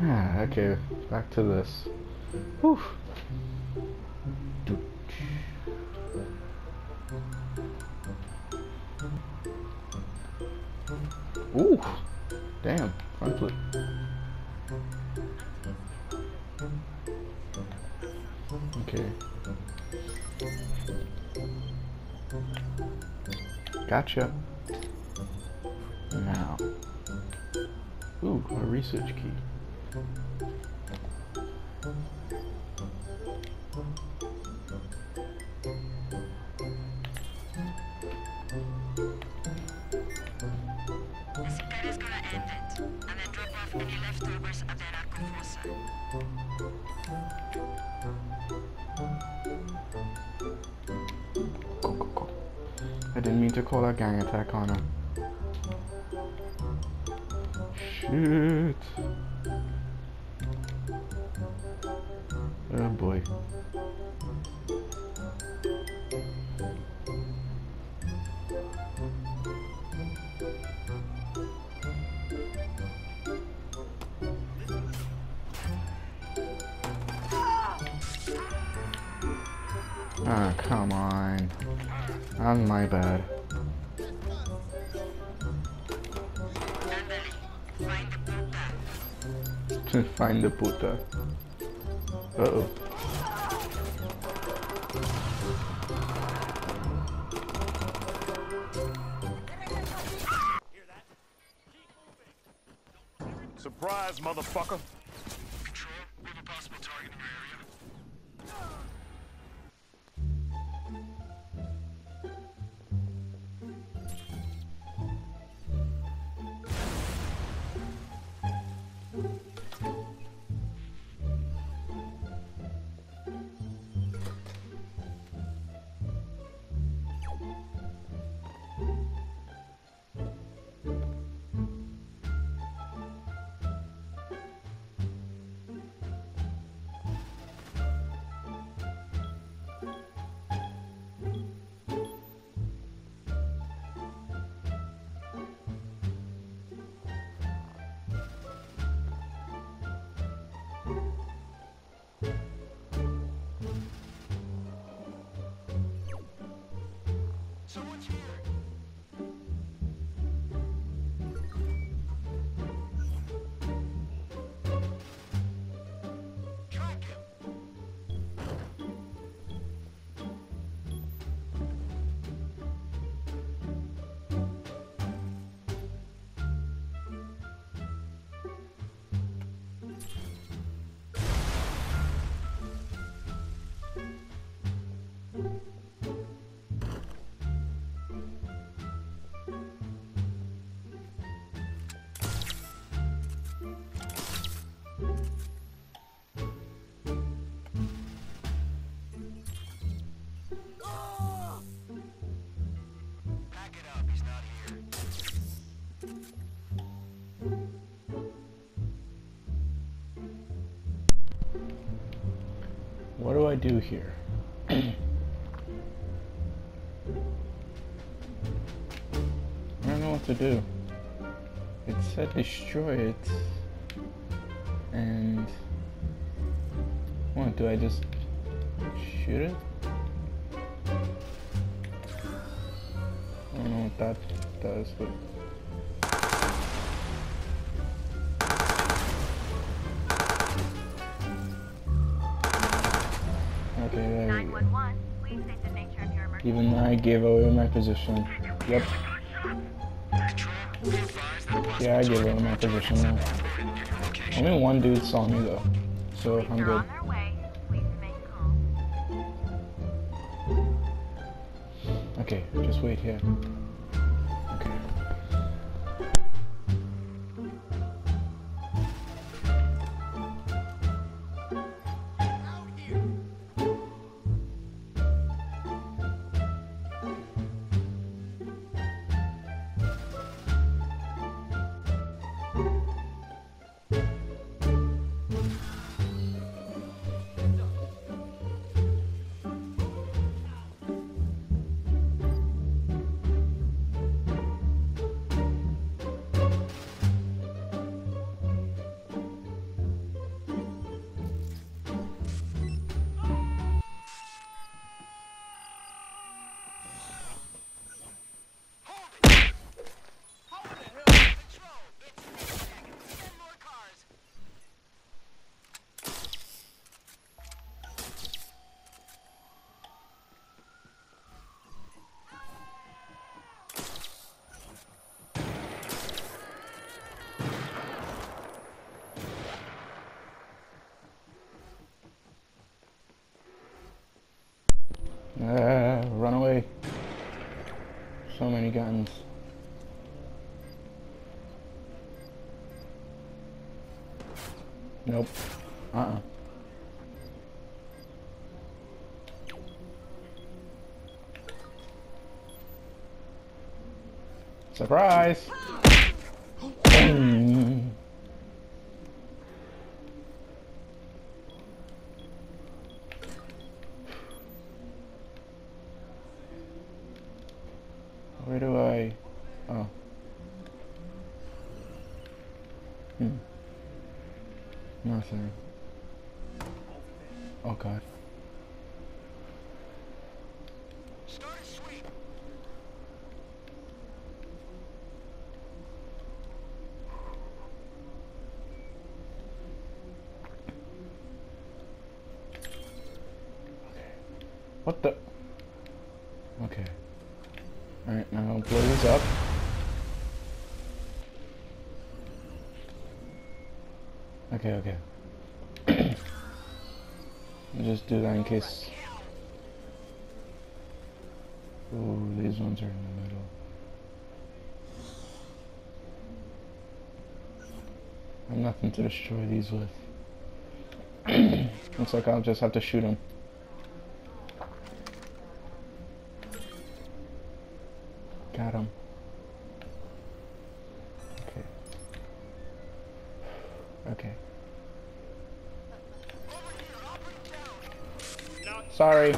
Ah, okay, back to this. Whew. Ooh, damn, front flip. Okay. Gotcha. Narcofosa. Go, go, go. I didn't mean to call that gang attack on her. Shit. Oh boy. Ah, come on. That's my bad. find the puta. Find the puta. Uh oh. Surprise, motherfucker. Do here? I don't know what to do. It said destroy it. And what do I just shoot it? I don't know what that does, but okay, there we go. 911, please state the nature of your emergency. Even though I gave away my position. Yep. Control, be advised that a possible Yeah, I gave away my position now. reported near your location. Only one dude saw me though, so I'm good. on their way. Please remain calm. Okay, just wait here. Nope. Uh-uh. Surprise! Where do I... Oh. Hmm. Nothing. Oh god. Start a sweep. What the? Okay. Alright, now blow this up. Okay, okay. Just do that in case. Oh, these ones are in the middle. I have nothing to destroy these with. Looks like I'll just have to shoot them. Sorry.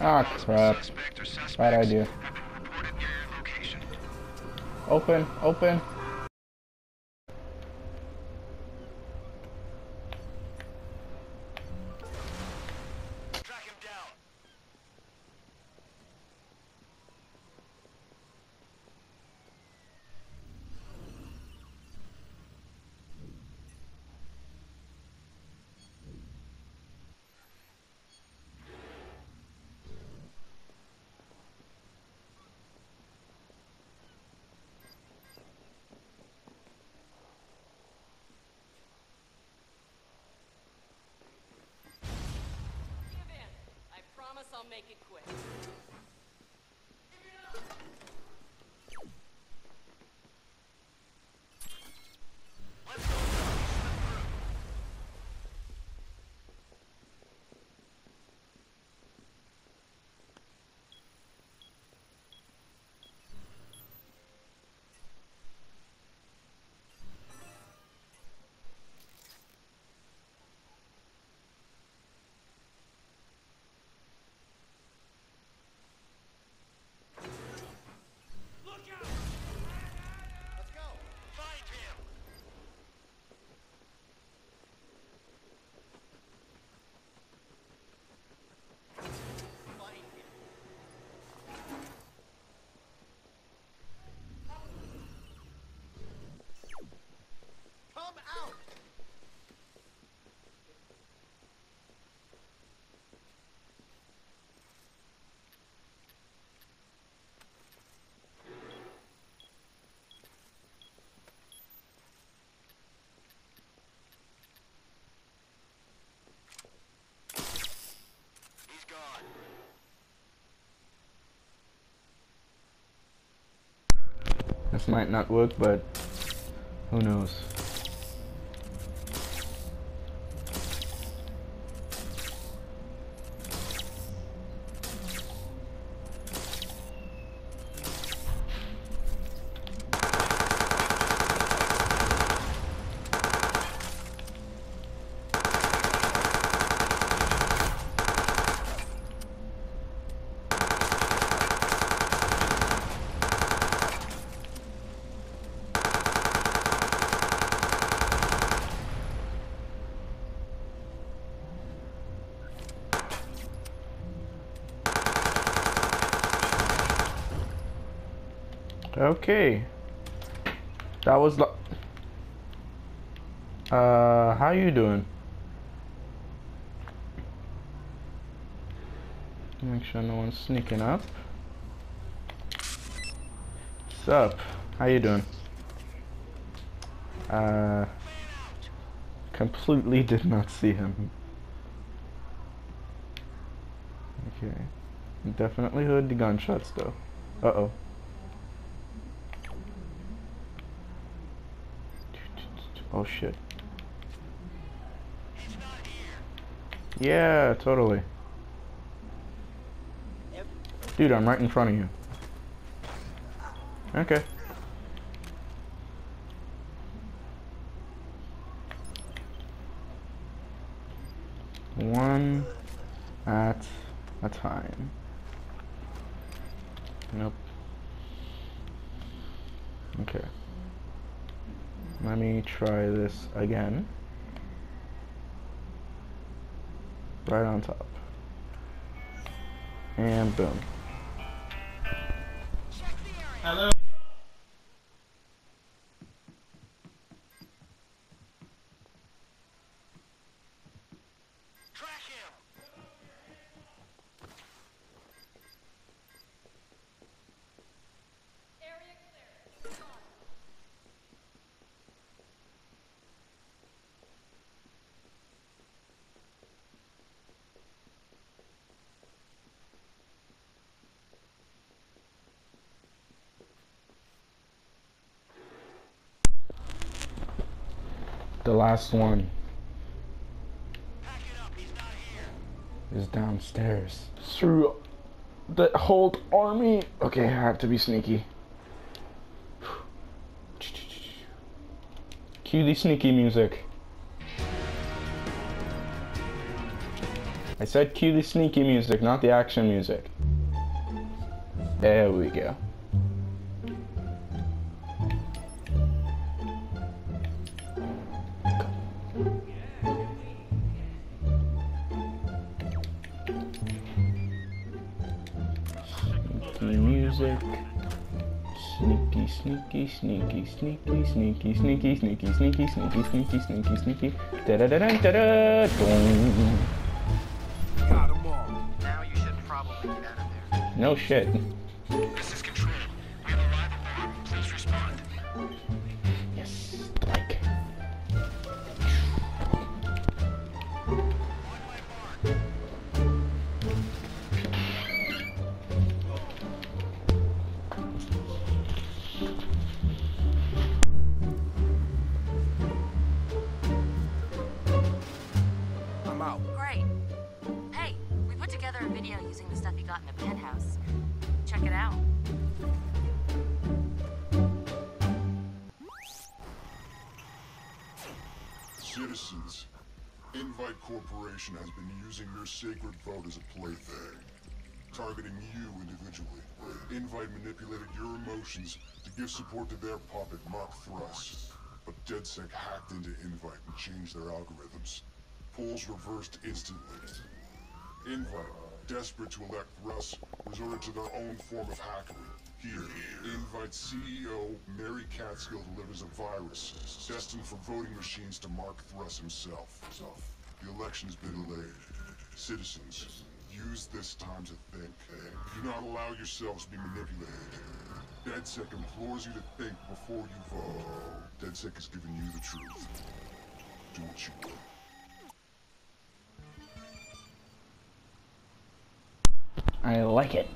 Ah, crap. Bad idea. Open, open. Track him down. Give in. I promise I'll make it quick. Let's go. Find him. Find him. Come out. He's gone. This might not work, but who knows? Okay. That was lo- Uh, how you doing? Make sure no one's sneaking up. What's up? How you doing? Uh, completely did not see him. Okay. Definitely heard the gunshots though. Uh oh. Oh shit. Yeah, totally. Dude, I'm right in front of you. Okay. One at a time. Nope. Okay. Let me try this again. Right on top. And boom. Track The last one is downstairs. Through the whole army. Okay, I have to be sneaky. Cue the sneaky music. I said cue the sneaky music, not the action music. There we go. Sneaky, sneaky, sneaky, sneaky, sneaky, sneaky, sneaky, sneaky, sneaky, sneaky, sneaky. Da da da da da da. Got them all. Now you should probably get out of there. No shit. This is using the stuff you got in the penthouse. Check it out. Citizens, Invite Corporation has been using your sacred vote as a plaything, targeting you individually. Invite manipulated your emotions to give support to their puppet, Mark Thrust. But DedSec hacked into Invite and changed their algorithms. Polls reversed instantly. Invite, desperate to elect Russ, resorted to their own form of hackery. Here, Invite CEO Mary Catskill delivers a virus destined for voting machines to Mark Thrust himself. The election's been delayed. Citizens, use this time to think. Do not allow yourselves to be manipulated. DedSec implores you to think before you vote. DedSec is giving you the truth. Do what you will. I like it.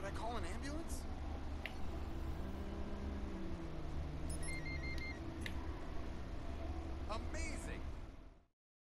Should I call an ambulance?